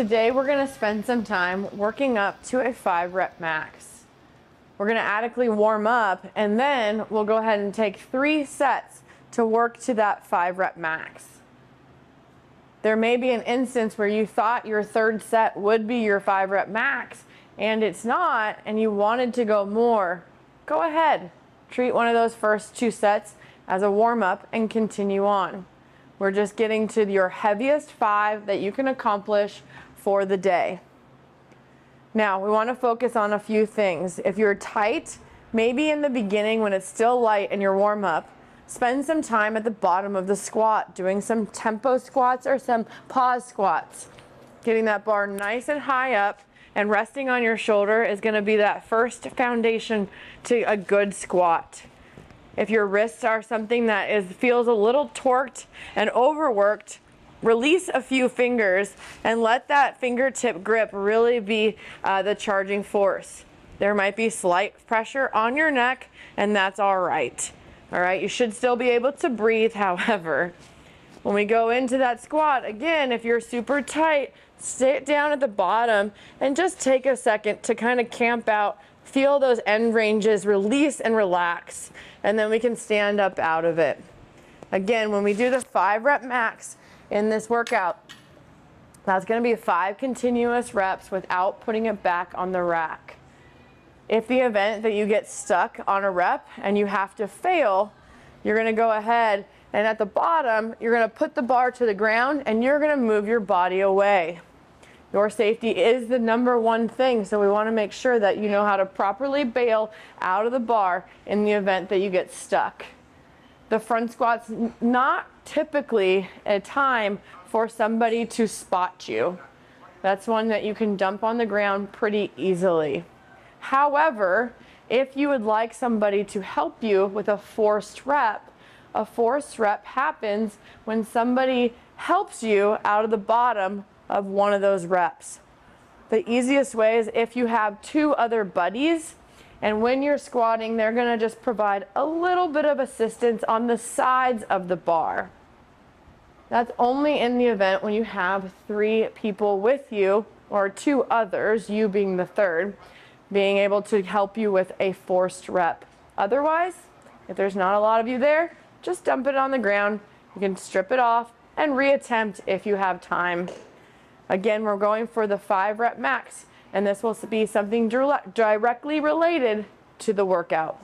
Today we're gonna spend some time working up to a five rep max. We're gonna adequately warm up and then we'll go ahead and take three sets to work to that five rep max. There may be an instance where you thought your third set would be your five rep max and it's not and you wanted to go more. Go ahead, treat one of those first two sets as a warm up and continue on. We're just getting to your heaviest five that you can accomplish for the day. Now, we want to focus on a few things. If you're tight, maybe in the beginning when it's still light and you're warm up, spend some time at the bottom of the squat doing some tempo squats or some pause squats. Getting that bar nice and high up and resting on your shoulder is going to be that first foundation to a good squat. If your wrists are something that is feels a little torqued and overworked, release a few fingers and let that fingertip grip really be uh, the charging force. There might be slight pressure on your neck and that's all right. All right, you should still be able to breathe, however. When we go into that squat, again, if you're super tight, sit down at the bottom and just take a second to kind of camp out Feel those end ranges release and relax, and then we can stand up out of it. Again, when we do the five rep max in this workout, that's gonna be five continuous reps without putting it back on the rack. If the event that you get stuck on a rep and you have to fail, you're gonna go ahead and at the bottom, you're gonna put the bar to the ground and you're gonna move your body away. Your safety is the number one thing, so we want to make sure that you know how to properly bail out of the bar in the event that you get stuck. The front squat's not typically a time for somebody to spot you. That's one that you can dump on the ground pretty easily. However, if you would like somebody to help you with a forced rep, a forced rep happens when somebody helps you out of the bottom of one of those reps. The easiest way is if you have two other buddies and when you're squatting, they're gonna just provide a little bit of assistance on the sides of the bar. That's only in the event when you have three people with you or two others, you being the third, being able to help you with a forced rep. Otherwise, if there's not a lot of you there, just dump it on the ground. You can strip it off and reattempt if you have time. Again, we're going for the five rep max, and this will be something directly related to the workout.